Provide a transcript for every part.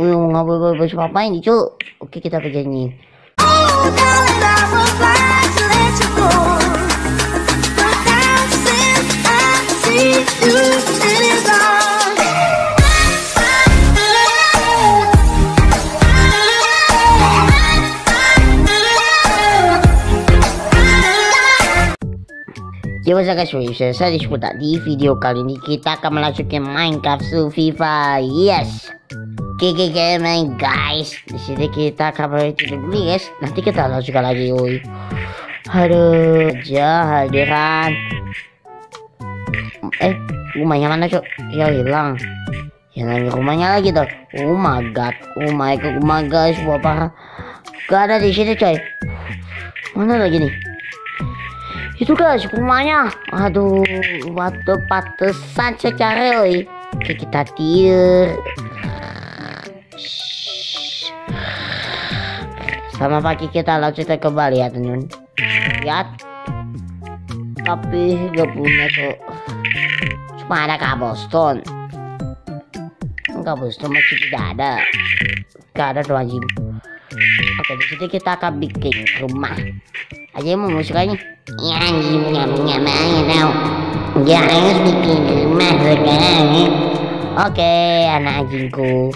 Nggak boleh boleh apa ini, cuk. Oke, kita begini. Ya what's up guys, saya Diskuta di video kali ini kita akan melanjutkan Minecraft Survival Yes Main guys. Di sini kita akan berhenti dulu guys. Nanti kita lanjutkan lagi woi. Aduh aja hadiran. Eh rumahnya mana cok? Ya hilang. Hilang rumahnya lagi tuh oh my god. Oh my god. Oh my guys bapak. Gak ada di sini coy. Mana lagi nih? Itu guys rumahnya. Aduh waktu pantesan secara oi Oke kita tidur sama pagi kita lanjutkan kembali ya teman lihat tapi gak punya tuh. Cuma ada cobblestone cobblestone masih tidak ada. Gak ada tuh anjing. Oke di sini kita akan bikin rumah. Aja mau musuhnya ya anjing nyam nyam aja tau ya harus bikin rumah sekarang oke anak anjingku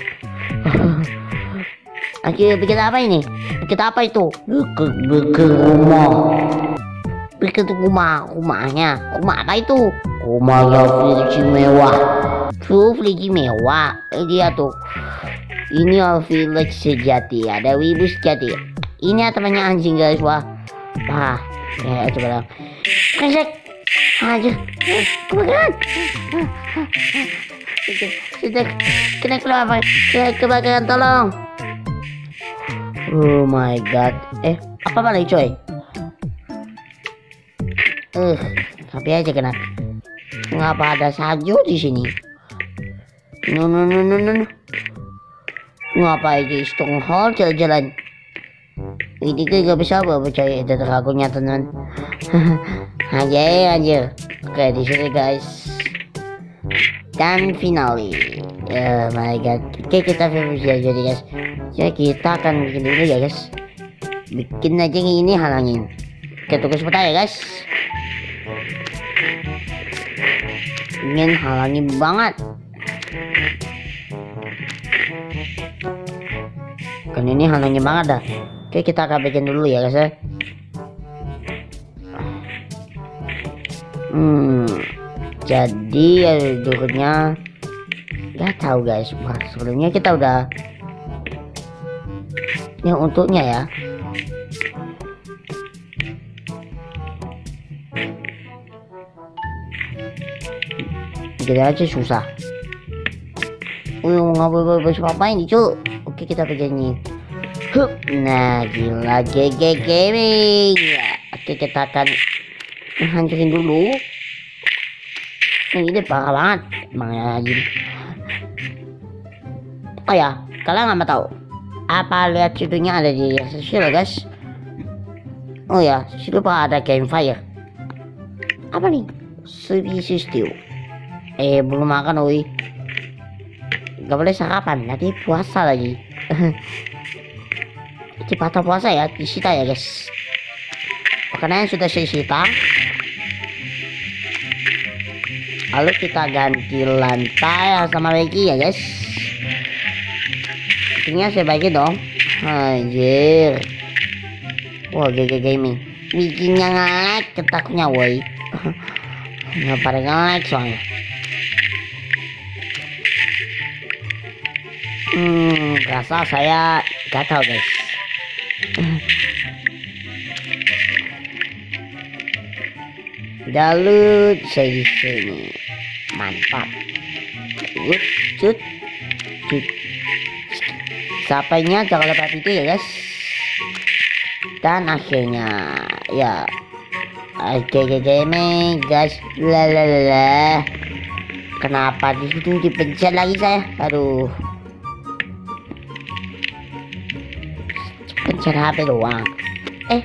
Akhirnya bikin apa ini? Bikin apa itu? Bikin, rumah. Bikin rumah, rumahnya. Rumah apa itu? Rumahnya village mewah. Tuh village mewah. Eh, dia tuh. Ini village sejati. Ada wibu sejati. Ini temannya anjing guys. Wah. Wah. Ya, coba dong. Kesek. Aja. Kebakaran. Sudah kena keluar apa? Kebakaran tolong. Oh my god. Eh, apa mana coy? Eh, tapi aja kena. Ngapa ada salju di sini? No no no no no. Ngapa aja Stronghold jalan-jalan? Ini kan gak bisa percaya itu terkagunya teman. aja aja. Oke di sini guys. Dan finally. Oh my god. Oke kita finish aja guys ya kita akan bikin dulu ya guys. Bikin aja ini halangin. Oke tunggu sebentar ya guys. Ingin halangin banget. Kan ini halangin banget dah. Oke kita akan bikin dulu ya guys ya. Hmm jadi ya dulunya nggak tahu guys. Wah, sebelumnya kita udah yang untuknya ya. Kita aja susah. Nggak boleh boleh apa ini cu Oke kita begini Hup. Nah gila. GG Gaming Oke kita akan Hancurin dulu. Ini parah banget. Emangnya gini. Oh ya Kalian nggak mau tahu apa lihat judulnya ada di sosial guys? Oh ya situ pak ada campfire. Apa nih? Sushi stew eh belum makan oi. Gak boleh sarapan nanti puasa lagi. Cepat puasa ya disita ya guys. Karena yang sudah saya sita. Lalu kita ganti lantai sama lagi ya guys Sepertinya saya bagi dong. Anjir. Wah GG gaming bikinnya ngelag ketaknya woi. Nggak pada ngelag soalnya. Hmm rasa saya gatal guys. Dalut saya di sini mantap. Cut cut cut sampainya jangan lupa itu ya guys. Dan akhirnya ya oke oke gaming guys. Lalala kenapa di situ dipencet lagi saya? Aduh. Pencet HP doang. Eh.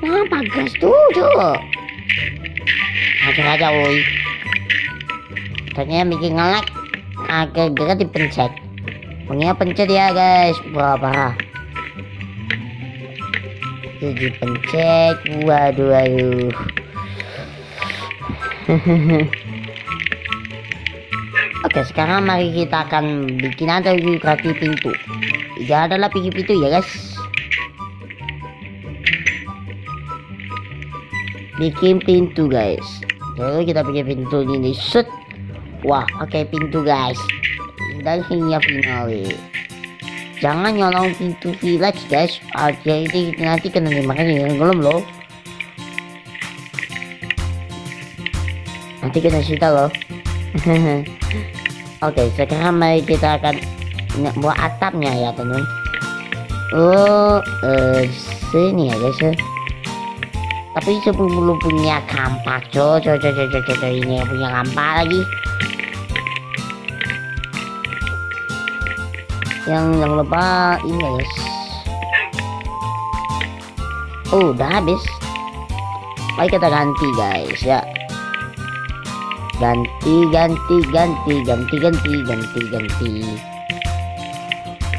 Kenapa gas tuh aja aja woi. Ternyata bikin ngelek agak-agak dipencet Pokoknya pencet ya guys. Wah parah. Jadi pencet. Waduh waduh. Oke sekarang mari kita akan bikin kreatif pintu. Ya adalah pintu pintu ya guys. Bikin pintu guys. Jadi kita bikin pintu ini set. Wah pakai pintu guys. Dan hingga final. Jangan nyolong pintu village guys. Aja ini nanti kena dimakan yang belum loh. Nanti kena cerita loh. Oke, sekarang mari kita akan buat atapnya ya teman. Oh, uh, sini ya guys. Ya. Tapi sebelum belum punya kampak, coy, coy, coy, coy, coy, ini punya kampak lagi. Yang yang lupa ini guys. Oh, udah habis. Mari kita ganti guys ya ganti ganti ganti ganti ganti ganti ganti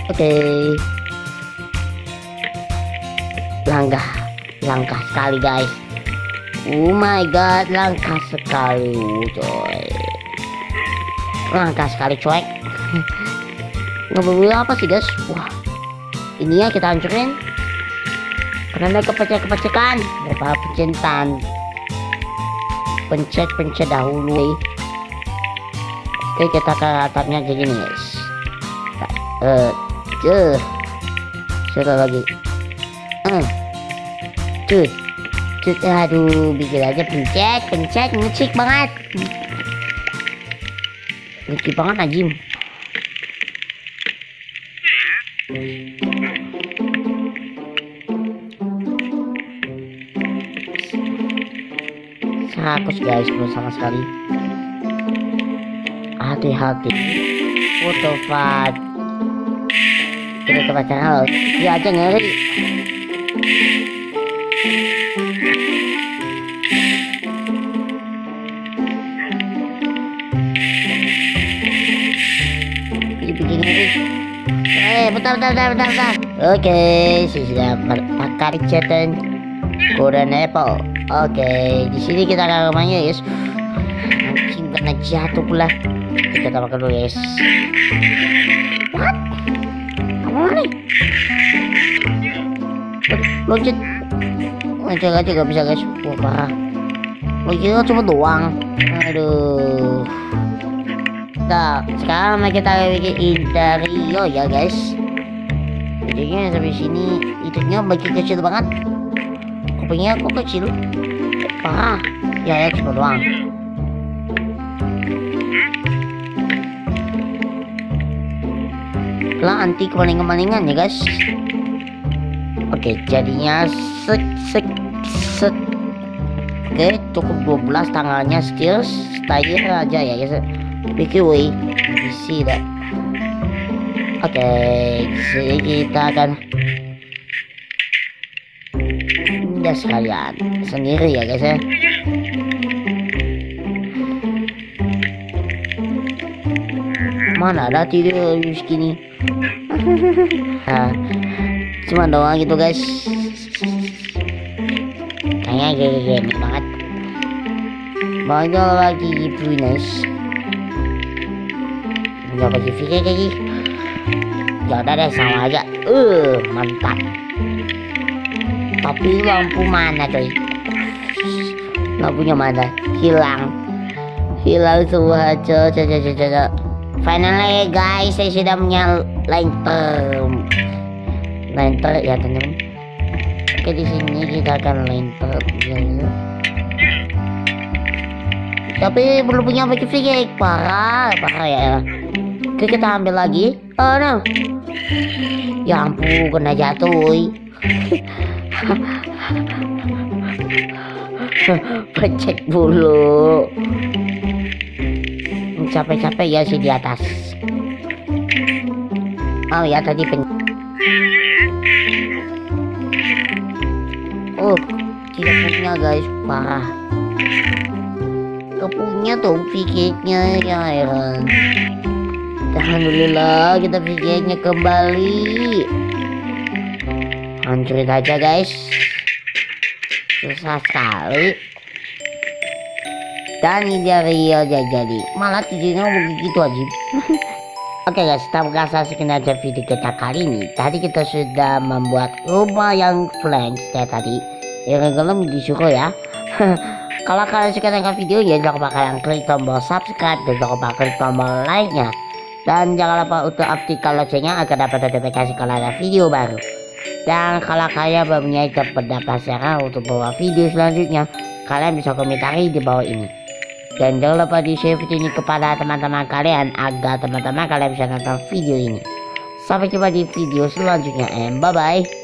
oke okay. langkah langkah sekali guys oh my god langkah sekali coy langkah sekali coy boleh apa sih guys wah ini ya kita hancurin. Karena kepecah-kepecekan. Berapa pecintaan pencet-pencet dahulu oke kita ke atapnya kayak gini guys. Eh uh, sudah lagi? Uh, cut cut aduh bikin aja pencet pencet ngecik banget. Ngecik banget Najim hapus guys bro sama sekali. Hati-hati. Foto fat kita coba cara dia aja ngeri. Eh bentar bentar bentar bentar, bentar. oke okay, sudah pakai chatan golden apple Oke, di sini kita akan rumahnya, guys. Mungkin kena jatuh pula. Kita tambahkan dulu, guys. What? Apa nih? Loncat. Loncat aja gak bisa, guys. Wah, parah. Loncat cuma doang. Aduh. Nah, sekarang kita bikin interior ya, guys. Jadinya sampai sini itunya bagi kecil banget kupingnya kok kecil. Parah. Ya ya cuma doang. Lah anti kemaling-kemalingan ya guys. Oke jadinya set set set. Oke cukup 12 tangannya skills style aja ya guys. Way bisa dah. Oke jadi kita akan ya sekalian. Sendiri ya guys ya? Mana ada tidur segini. Nah, cuma doang gitu guys. Kayaknya gini banget. Banyak lagi bonus nggak bagi pikir lagi ya udah deh sama aja. Uh mantap tapi lampu mana coy? Lampunya mana? Hilang. Hilang semua coy. Coy coy coy finally guys saya sudah punya lantern lantern ya teman-teman. Oke di sini kita akan lantern ya, ya. tapi belum punya baju fisik parah parah ya oke kita ambil lagi. Oh no. Ya ampun kena jatuh Pecek bulu. Capek-capek ya sih di atas. Oh ya tadi pen. Oh, tidak punya guys, parah. Gak punya tuh pikirnya ya heran. Alhamdulillah kita pikirnya kembali Hancurin aja guys. Susah sekali. Dan ini dari aja jadi. Malah tidurnya begitu aja. Oke guys, kita rasa sekian aja video kita kali ini. Tadi kita sudah membuat rumah yang flanks ya tadi. Yang belum disuruh ya. Kalau kalian suka dengan video ya jangan lupa kalian klik tombol subscribe dan jangan lupa klik tombol like-nya. Dan jangan lupa untuk aktifkan loncengnya agar dapat notifikasi kalau ada video baru. Dan kalau kalian mempunyai pendapat sekarang untuk bawa video selanjutnya, kalian bisa komentari di bawah ini. Dan jangan lupa di share video ini kepada teman-teman kalian agar teman-teman kalian bisa nonton video ini. Sampai jumpa di video selanjutnya and bye bye.